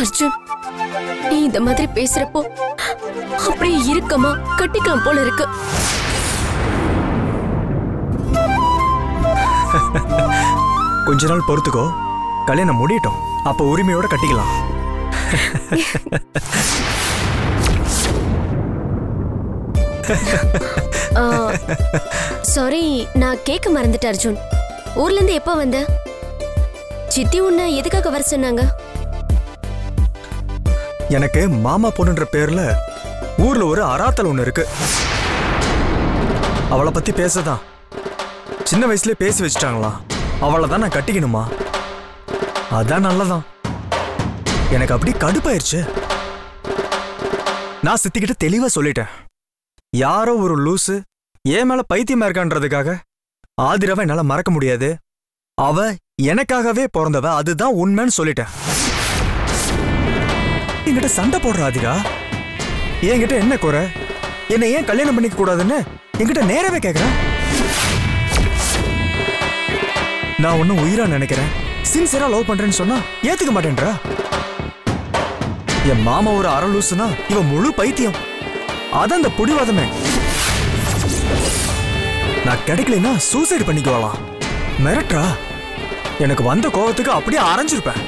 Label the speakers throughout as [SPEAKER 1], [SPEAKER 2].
[SPEAKER 1] அர்ஜுன் நீ இந்த மாதிரி பேசுறப்போ அப்படியே இருக்கமா கட்டிக்கலாம் போல இருக்கு.
[SPEAKER 2] கொஞ்ச நாள் பொறுத்துக்கோ. கல்யாணம் முடியட்டும். அப்ப உரிமையோட கட்டிக்கலாம்.
[SPEAKER 1] சாரி நான் கேட்க மறந்துட்டேன் அர்ஜுன். ஊர்ல இருந்து எப்போ வந்த? சித்தி உன்னை எதுக்காக வர சொன்னாங்க?
[SPEAKER 2] எனக்கு மாமா பொண்ணுன்ற பேர்ல ஊர்ல ஒரு அராத்தல் ஒண்ணு இருக்கு. அவளை பத்தி பேசதான். சின்ன வயசுல பேசி வச்சுட்டாங்களா அவளை தான் நான் கட்டிக்கணுமா? அதான் நல்லதான். எனக்கு அப்படி கடுப்பாயிருச்சு. நான் சித்திக்கிட்ட தெளிவா சொல்லிட்டேன். யாரோ ஒரு லூசு ஏன் மேல பைத்தியமா இருக்கான்றதுக்காக ஆதிரவை என்னால மறக்க முடியாது. அவ எனக்காகவே பிறந்தவ அதுதான் உண்மைன்னு சொல்லிட்டேன். என்கிட்ட சண்டை போடுற ஆதிரா என்கிட்ட என்ன குறை? என்னை ஏன் கல்யாணம் பண்ணிக்க கூடாதுன்னு என்கிட்ட நேரவே கேக்குறேன் நான் ஒன்னும் உயிரா நினைக்கிறேன். சின்சியரா லவ் பண்றேன்னு சொன்னா ஏத்துக்க மாட்டேன்றா? என் மாமா ஒரு அரை இவன் முழு பைத்தியம். அதான் அந்த புடிவாதமே. நான் கிடைக்கலன்னா சூசைட் பண்ணிக்குவாளாம் மிரட்றா எனக்கு வந்த கோவத்துக்கு அப்படியே அரைஞ்சிருப்பேன்.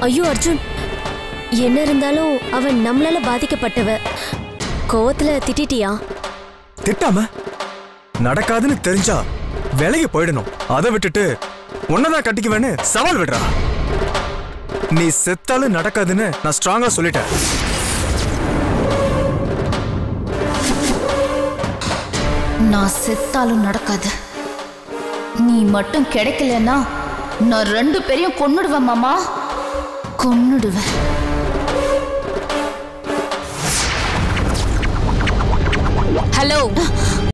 [SPEAKER 1] ஐயோ அர்ஜுன். என்ன இருந்தாலும் அவன் நம்மளால பாதிக்கப்பட்டவ. கோவத்துல திட்டிட்டியா?
[SPEAKER 2] திட்டாம? நடக்காதுன்னு தெரிஞ்சா விலகி போயிடணும். அதை விட்டுட்டு உன்னதான் கட்டிக்குவேன்னு சவால் விடுறா. நீ செத்தாலும் நடக்காதுன்னு நான் ஸ்ட்ராங்கா சொல்லிட்டேன்.
[SPEAKER 3] நான் செத்தாலும் நடக்காது. நீ மட்டும் கிடைக்கலன்னா நான் ரெண்டு பேரையும் கொன்னுடுவேன் மாமா. கொன்னுடுவேன்.
[SPEAKER 1] Hello.